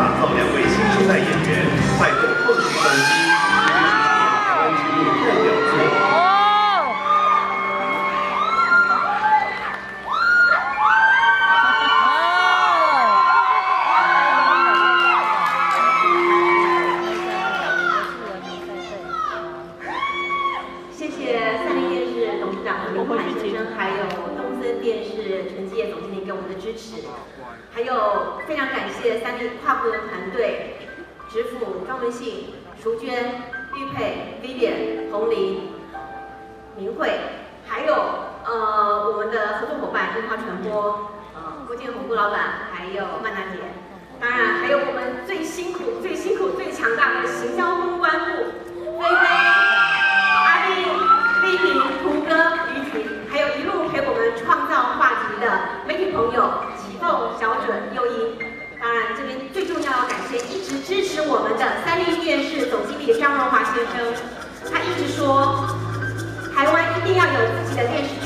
打造两位电视陈继业总经理给我们的支持，还有非常感谢三立跨部的团队，直辅庄文信、淑娟、玉佩、Vivian、洪林、明慧，还有呃我们的合作伙伴樱花传播，呃郭建宏郭老板，还有曼娜姐，当然还有我们是我们的三立电视总经理张荣华先生，他一直说，台湾一定要有自己的电视